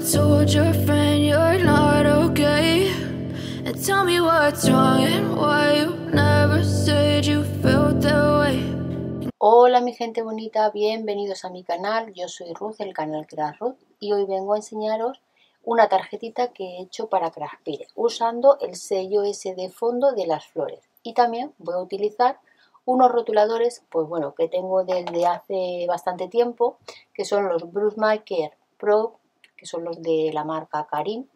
told your friend you're not okay. And tell me what's wrong and why you never said you felt that way. Hola mi gente bonita, bienvenidos a mi canal, yo soy Ruth del canal Craft Ruth y hoy vengo a enseñaros una tarjetita que he hecho para Craftpire usando el sello ese de fondo de las flores y también voy a utilizar unos rotuladores pues bueno que tengo desde hace bastante tiempo que son los Bruce Maker Pro que son los de la marca Karim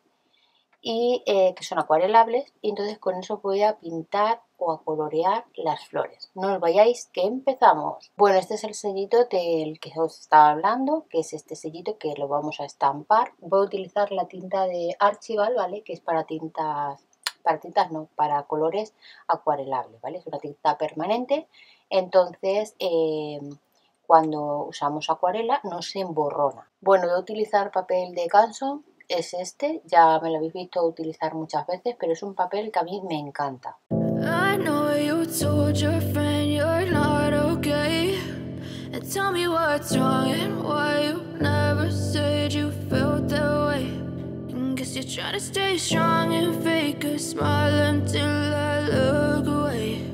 y eh, que son acuarelables y entonces con eso voy a pintar o a colorear las flores. No os vayáis que empezamos. Bueno, este es el sellito del que os estaba hablando, que es este sellito que lo vamos a estampar. Voy a utilizar la tinta de Archival, ¿vale? Que es para tintas, para tintas no, para colores acuarelables, ¿vale? Es una tinta permanente, entonces eh, cuando usamos acuarela no se emborrona. Bueno, a utilizar papel de Canson es este, ya me lo habéis visto utilizar muchas veces, pero es un papel que a mí me encanta. You're trying to stay strong and fake a smile until I look away.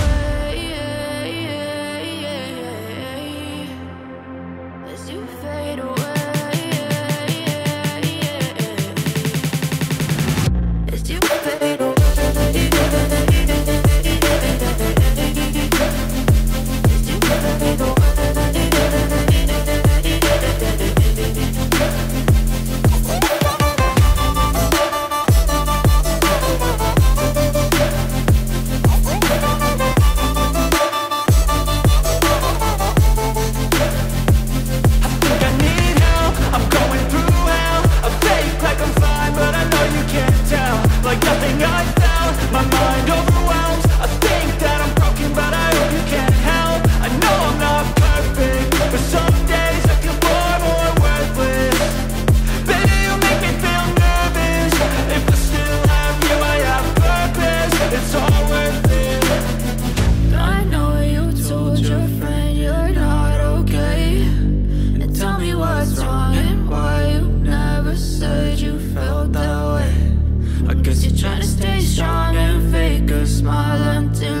Smile until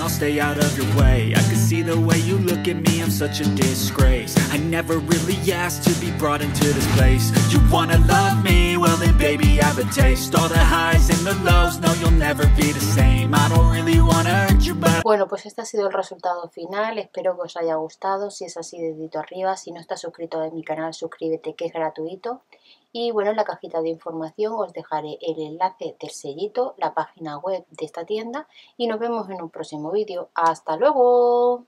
I'll stay out of your way I can see the way you look at me, I'm such a disgrace I never really asked to be brought into this place You wanna love me? Well then baby I have a taste All the highs and the lows, no you'll never be the same I don't really wanna hurt you but Bueno, pues este ha sido el resultado final. Espero que os haya gustado. Si es así, dedito arriba. Si no estás suscrito a mi canal, suscríbete que es gratuito. Y bueno, en la cajita de información os dejaré el enlace del sellito, la página web de esta tienda y nos vemos en un próximo vídeo. ¡Hasta luego!